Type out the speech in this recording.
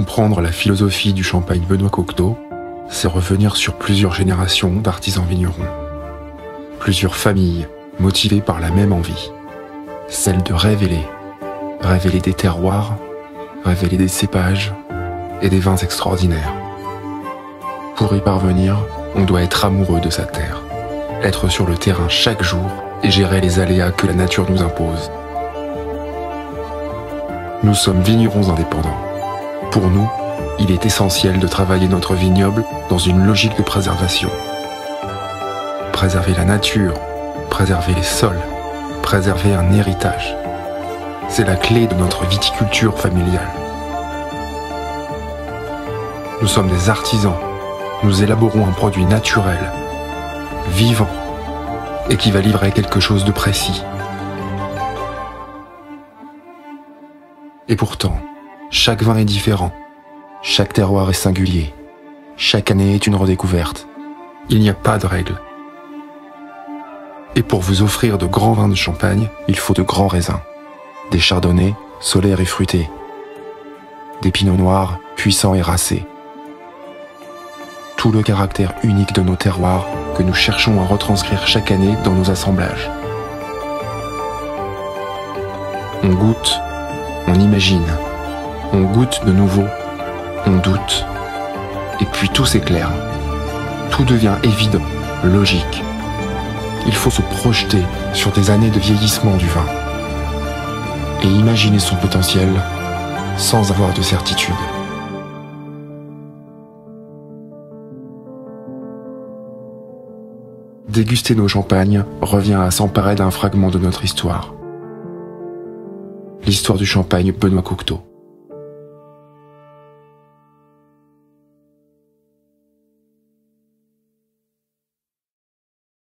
comprendre la philosophie du champagne Benoît Cocteau, c'est revenir sur plusieurs générations d'artisans vignerons. Plusieurs familles motivées par la même envie, celle de révéler, révéler des terroirs, révéler des cépages et des vins extraordinaires. Pour y parvenir, on doit être amoureux de sa terre, être sur le terrain chaque jour et gérer les aléas que la nature nous impose. Nous sommes vignerons indépendants. Pour nous, il est essentiel de travailler notre vignoble dans une logique de préservation. Préserver la nature, préserver les sols, préserver un héritage. C'est la clé de notre viticulture familiale. Nous sommes des artisans. Nous élaborons un produit naturel, vivant, et qui va livrer quelque chose de précis. Et pourtant, chaque vin est différent. Chaque terroir est singulier. Chaque année est une redécouverte. Il n'y a pas de règles. Et pour vous offrir de grands vins de champagne, il faut de grands raisins. Des chardonnays, solaires et fruités. Des pinots noirs, puissants et racés. Tout le caractère unique de nos terroirs que nous cherchons à retranscrire chaque année dans nos assemblages. On goûte, on imagine, on goûte de nouveau, on doute, et puis tout s'éclaire. Tout devient évident, logique. Il faut se projeter sur des années de vieillissement du vin et imaginer son potentiel sans avoir de certitude. Déguster nos champagnes revient à s'emparer d'un fragment de notre histoire. L'histoire du champagne Benoît Cocteau.